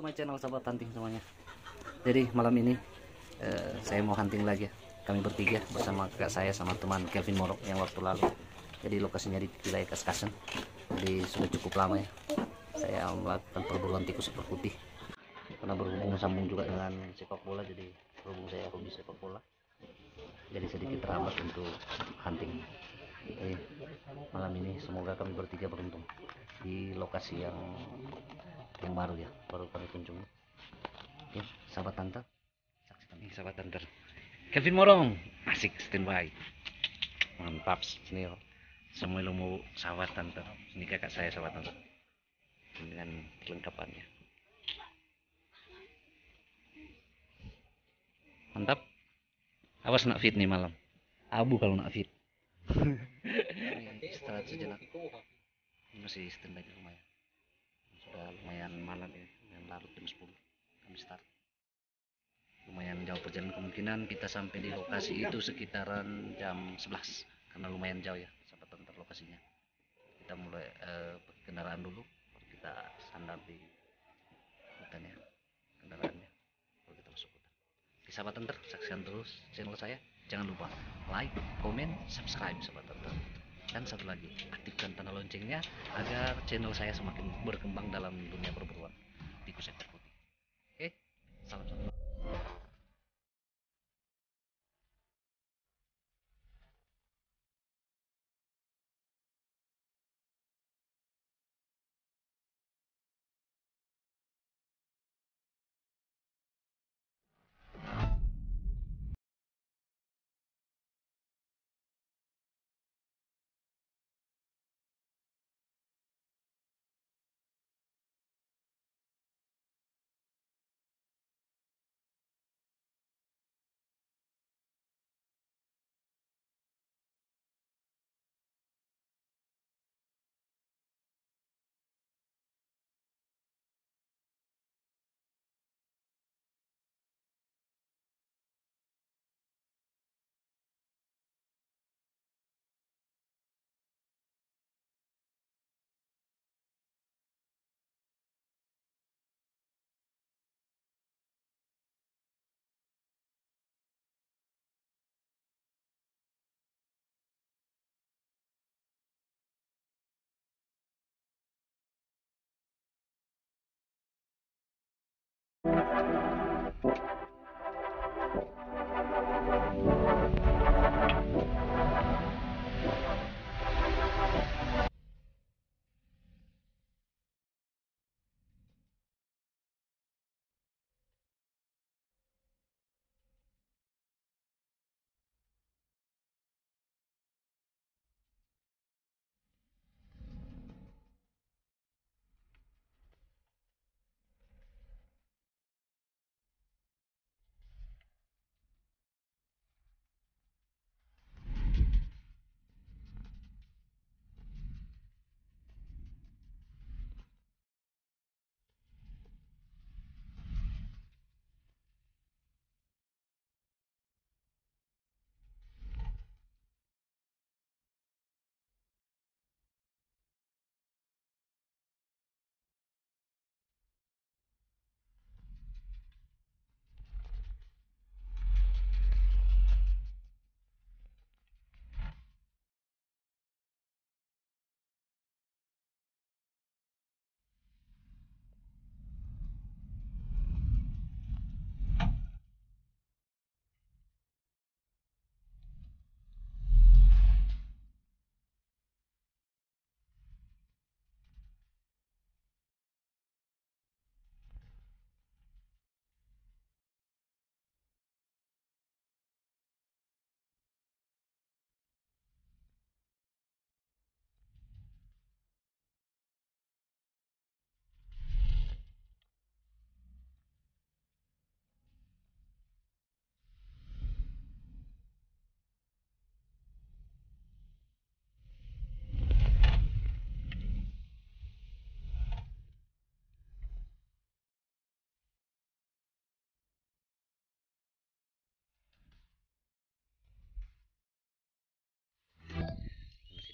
to my channel sahabat hunting semuanya. Jadi malam ini eh, saya mau hunting lagi. Kami bertiga bersama kakak saya sama teman Kelvin Morok yang waktu lalu. Jadi lokasinya di wilayah Kaskasen Jadi sudah cukup lama ya Saya melakukan perburuan tikus ekor putih. Karena berhubung sambung juga dengan sepak bola Jadi berhubung saya hobi sepak bola Jadi sedikit terhambat untuk hunting. Jadi malam ini semoga kami bertiga beruntung di lokasi yang yang baru ya baru kami kunjungi oke sahabat tante. Saksikan. Ini sahabat tante. Kevin Morong. Asik standby mantap sini ya semua ilmu sahabat tante. Ini kakak saya sahabat tante. Dengan kelengkapannya. Mantap. Awas nak fit nih malam. Abu kalau nak fit. Istirahat sejenak. Masih standby di rumah ya sudah lumayan malam ini lumayan larut jam 10 kami start. Lumayan jauh perjalanan kemungkinan kita sampai di lokasi itu sekitaran jam 11 karena lumayan jauh ya sahabat antar lokasinya. Kita mulai eh, kendaraan dulu kita sandar di hutan ya kendaraannya. Baru kita masuk hutan. Oke, sahabat antar saksikan terus channel saya. Jangan lupa like, komen, subscribe sahabat antar dan satu lagi aktifkan tanda loncengnya agar channel saya semakin berkembang dalam dunia perburuan tikus ekor putih oke salam satu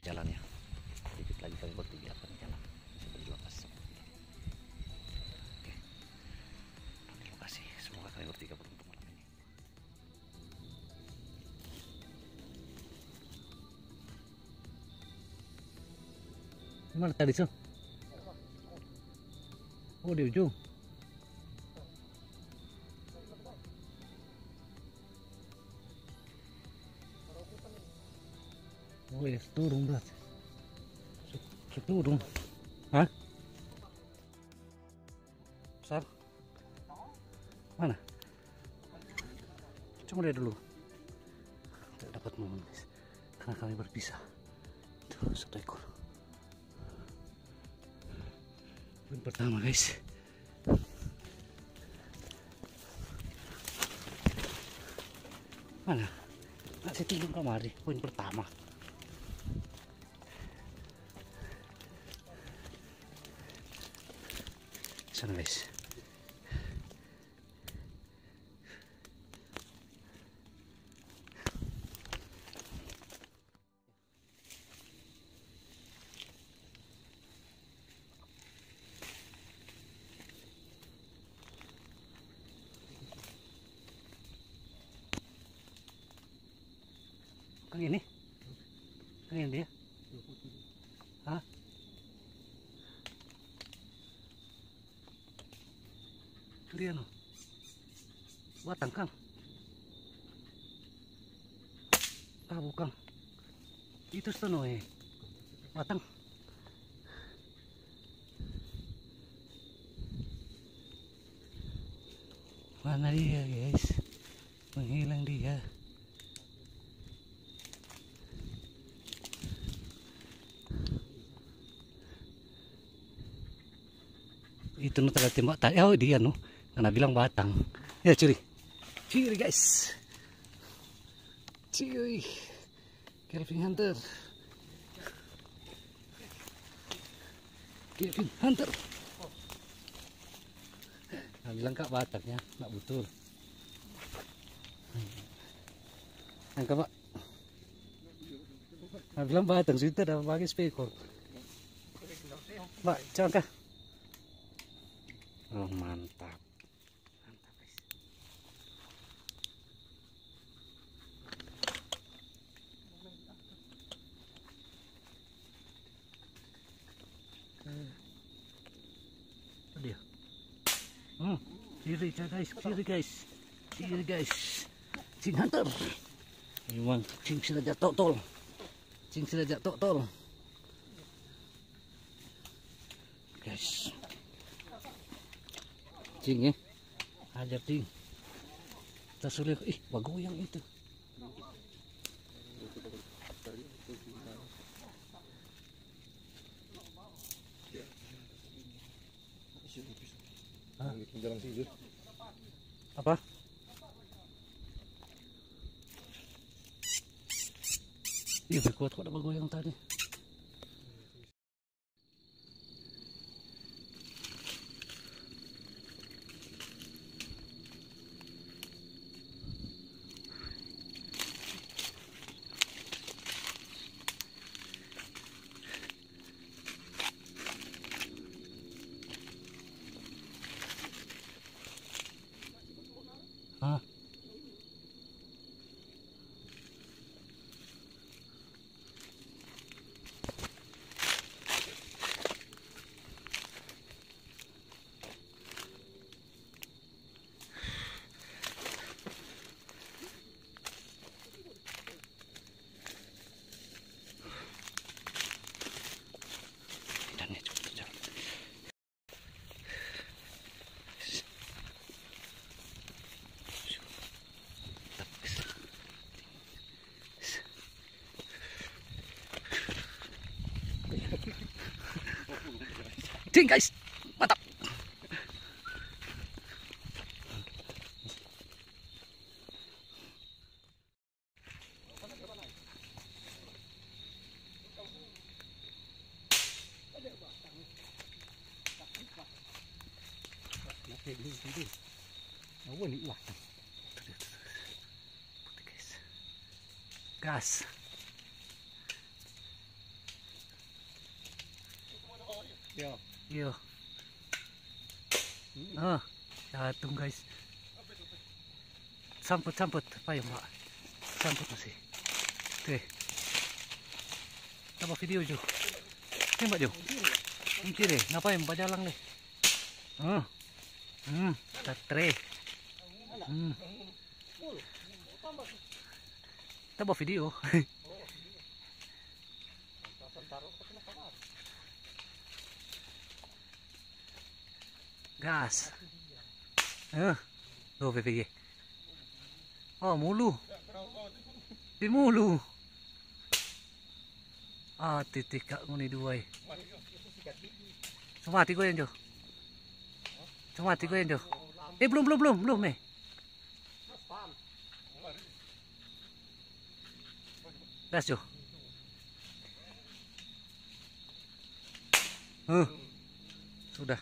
jalannya sedikit lagi kami bertiga akan jalan. Sudah di lokasi. Oke. Terima kasih semoga kami bertiga beruntung malam ini. Mana tadi so oh di ujung. Turun berat. Turun. Hah? Besar? Mana? Coba lihat dulu. Tidak dapat momen guys. Karena kami berpisah. Tuh, satu ekor. Poin pertama guys. Mana? Saya turun kamari. Poin pertama. Sana guys. Kang ini? Kang ini? Batang Kang. Ah bukan. Itu stono eh. Batang. Mana dia guys? Menghilang dia. itu nu tembak tadi oh dia nu karena bilang batang ya curi curi guys. Curi Kelvin Hunter. Kelvin Hunter. Nah, bilang kak batangnya nggak betul yang kak pak. Nah, bilang batang sudah ada pakai spekor Mbak, jangan kah? Oh mantap. Mantap guys. Dia. Hmm, kiri guys, kiri guys. Kiri guys. Cing hunter. Memang cing sudah jatuh tol. Cing sudah jatuh tol. Guys. Cing ya. Ajar cing. Kita sulit. Ih, bagoyang itu. Cing guys, mantap. Oh, ini wah. Putih guys. Gas. Ya. Iya. Ah, datung guys. Samput samput, payung pak. Samput masih. Oke. Tambah video jo. Tembak Jo. Kunci deh. Ngapain? Mbak jalan deh. Hmm. Hmm. Tatre. Hmm. Bawa video. Gas. Eh. Tuh PPG. Oh, mulu. Di mulu. Ah, titik kak eh. Cuma gue yang Jo. Cuma gue yang Jo. Eh belum belum belum belum eh. Gas Jo. Huh. Sudah.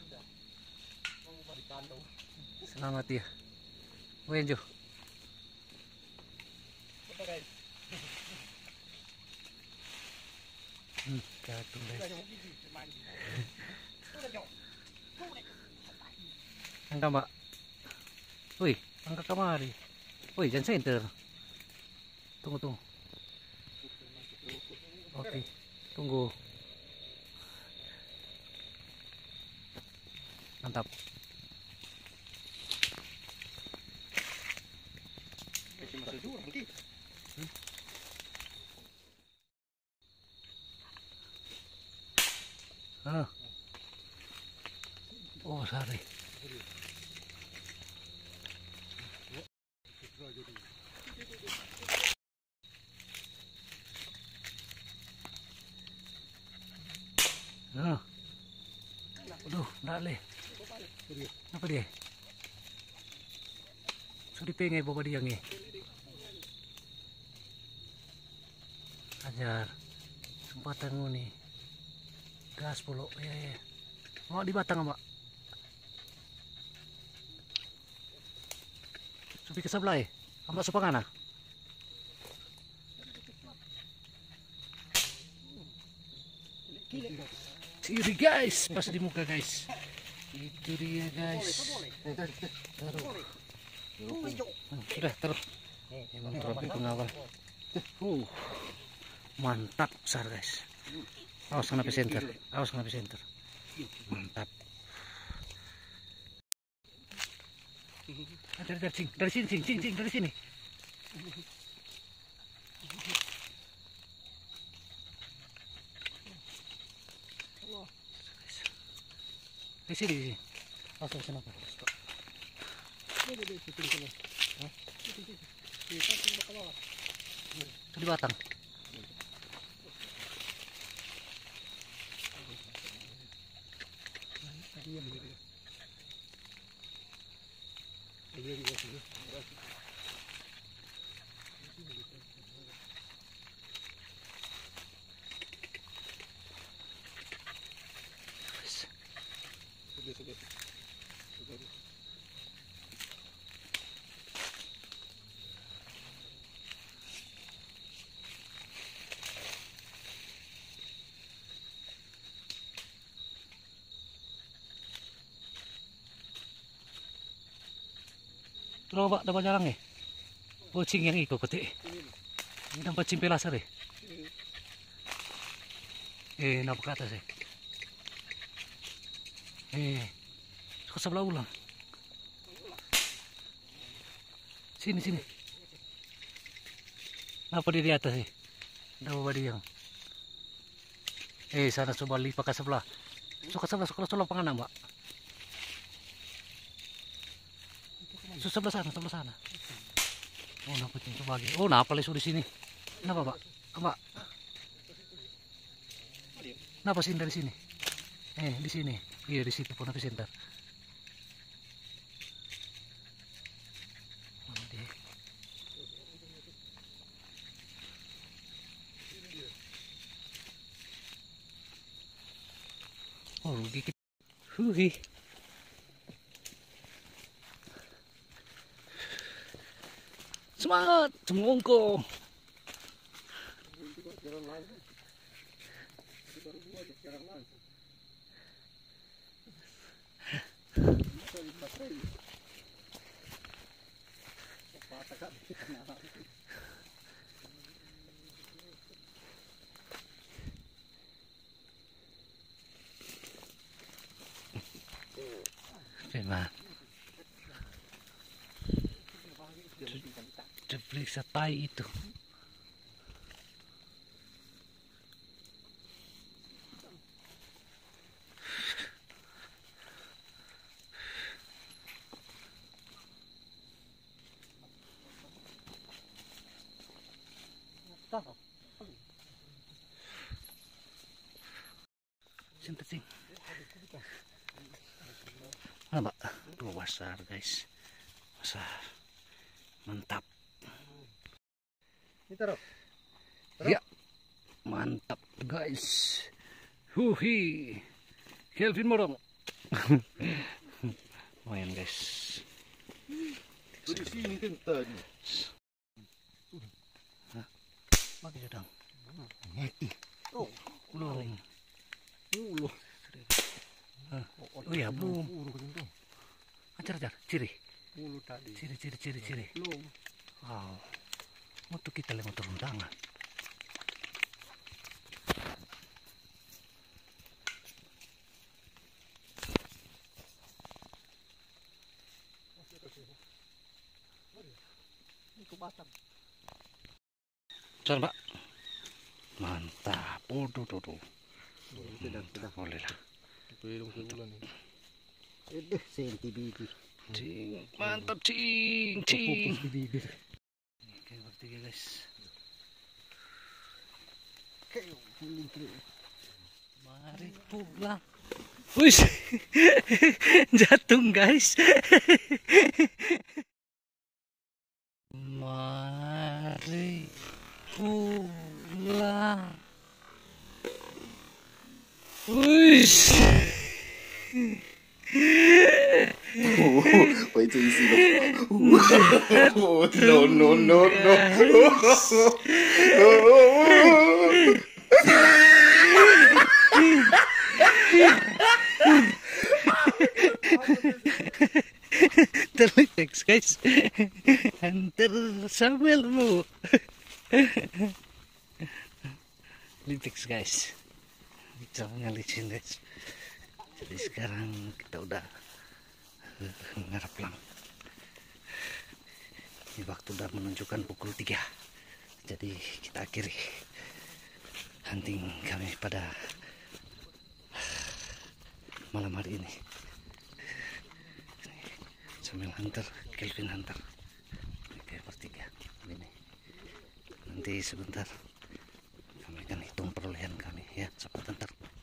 Selamat ya. Gue Angka mbak. Wih, angka kemari. Wih, jangan center. Tunggu tunggu. Oke, tunggu. Mantap. Masih masuk jurang Ah. Oh, sorry. Ah. Aduh, leh. Apa dia? Sudah pengen bawa dia nge. Ajar. Sempatan nguni. Gas pula. Ya, ya. Mau di batang, Mbak. Supi ke sebelah ya? Mbak supangana. Ciri guys, pas di muka guys. Itu dia guys. Taruh. Sudah taruh. Emang tropi pengawal. Uh, mantap besar guys. Awas kena center. Awas kena center. Mantap. Dari, dari sini, dari sini, sini, sini, dari sini. Di sini, di sini. Awas dari sana. Pak. Itu di batang. Terus pak dapat jarang ya? Kucing yang ikut ketik. Ini dapat cimpel asar ya? Eh, nampak ke atas ya? Eh, ke sebelah ulang. Sini, sini. Dia di atas ya? Kenapa dia yang? Eh, sana coba lipat ke sebelah. Suka sebelah, suka sebelah penganan, mbak. Su sebelah sana, sebelah sana. Oh, nampak itu bagi. Oh, napa lesu di sini? Kenapa, Pak? Pak. Kenapa sini dari sini? Eh, di sini. Iya, di situ pun. Oh, dia. Oh, gigit. Hui. semangat jemungku Thank you. sa tayo é ito guys. Huhi. Kelvin Morong. Lumayan guys. Tuh di sini kentan. Mati sedang. Mati. Oh, ulu. Oh iya belum. Ajar ajar. Ciri. Ciri ciri ciri ciri. Wow. Motor kita lewat turun tangan. Itu batang. Coba. Mantap. Waduh, tuh, tuh. Sudah. Boleh lah. Eh, senti bibi. Cing, mantap cing, cing. Bibir. Oke, bertiga guys. Kuning Mari pulang. Wis, jatuh guys. Mari. Wait till you see the. oh, no, no, no, no. Terlitex guys. and Antar sambilmu. Litex guys. Jalannya licin guys. Jadi sekarang kita udah eh, ngarep lang. Ini waktu udah menunjukkan pukul 3. Jadi kita akhiri hunting kami pada malam hari ini sambil hunter Kelvin hunter oke bertiga ini nanti sebentar kami akan hitung perolehan kami ya sebentar Usah.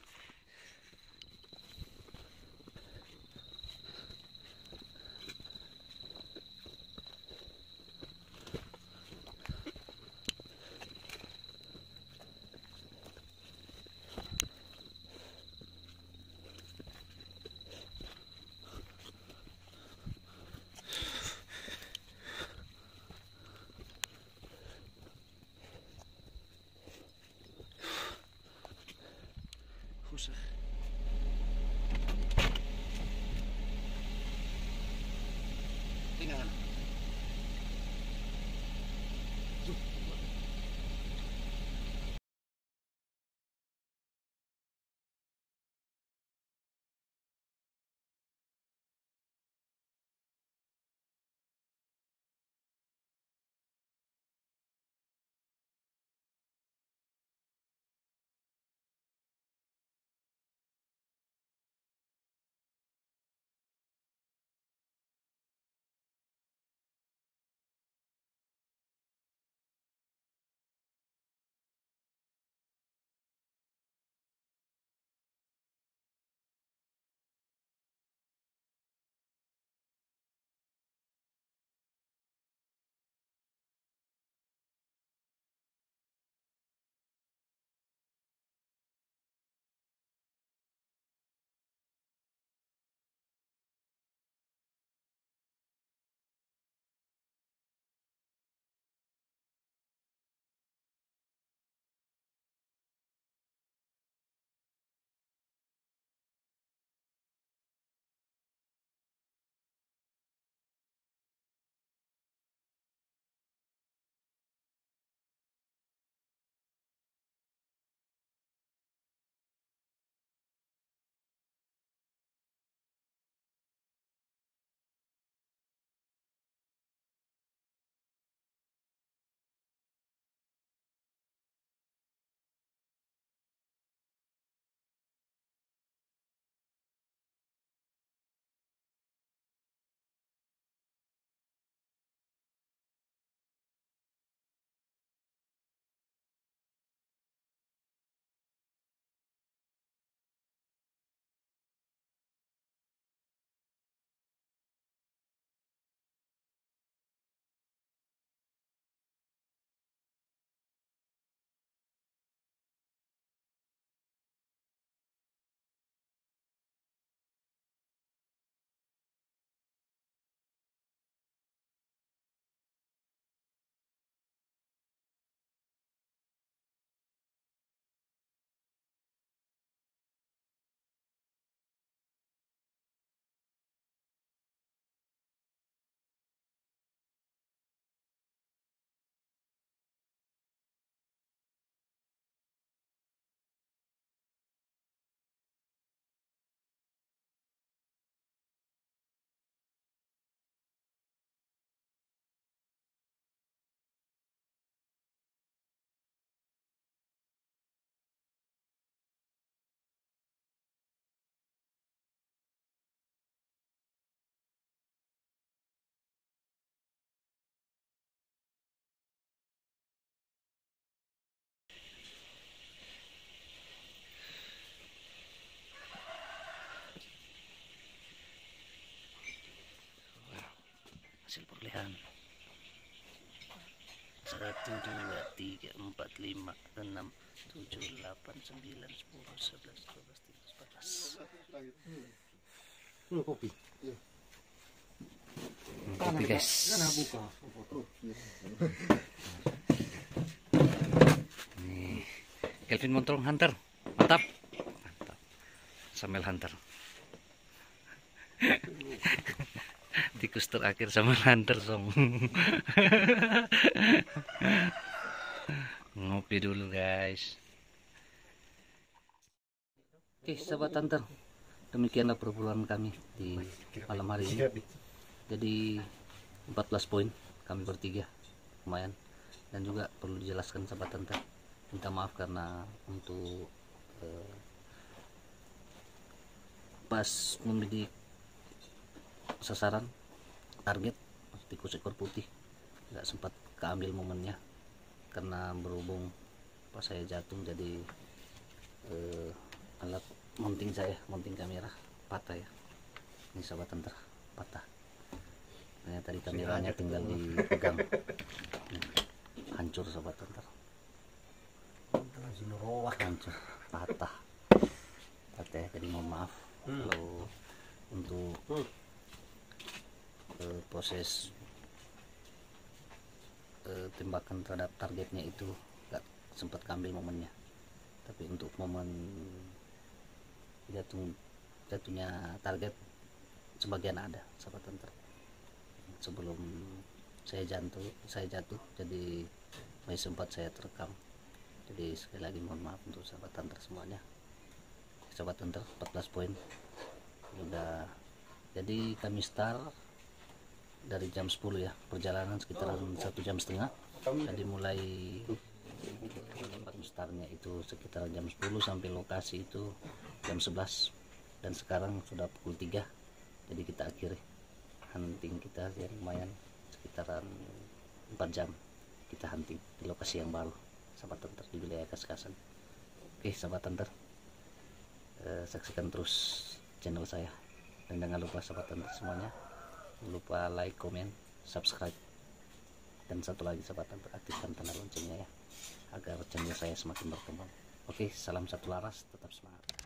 Satu dua tiga empat lima enam tujuh delapan sembilan sepuluh sebelas dua belas tiga belas empat belas Ini kopi. Hmm, kopi guys buka. Nih, Kelvin Montrong Hunter. Mantap. Mantap. Samel Hunter. Tikus terakhir Samel Hunter song. Ngopi dulu guys. Oke, sahabat Hunter. Demikianlah perburuan kami di malam hari ini. Jadi 14 poin kami bertiga. Lumayan dan juga perlu dijelaskan sahabat tante minta maaf karena untuk eh, pas membidik sasaran target tikus ekor putih. Nggak sempat keambil momennya karena berhubung pas saya jatuh jadi eh, alat mounting saya mounting kamera patah ya. Ini sahabat tante patah. Nah, tadi kameranya tinggal dipegang. Hancur sobat tenter. Hancur patah. Patah ya, jadi mohon maaf kalau untuk eh, proses eh, tembakan terhadap targetnya itu nggak sempat kambil momennya. Tapi untuk momen jatuh jatuhnya target sebagian ada sahabat tenter sebelum saya jatuh saya jatuh jadi masih sempat saya terekam. Jadi sekali lagi mohon maaf untuk sahabat hunter semuanya. Sahabat hunter 14 poin. Udah jadi kami start dari jam 10 ya perjalanan sekitar satu jam setengah. Jadi mulai tempat startnya itu sekitar jam 10 sampai lokasi itu jam 11 dan sekarang sudah pukul 3 jadi kita akhiri hunting kita ya lumayan sekitaran 4 jam kita hunting di lokasi yang baru sahabat tenter di wilayah Kaskasan oke sahabat tenter eh, saksikan terus channel saya. Dan jangan lupa sahabat tenter semuanya lupa like comment subscribe. Dan satu lagi sahabat aktifkan tanda loncengnya ya agar channel saya semakin berkembang. Oke salam satu laras tetap semangat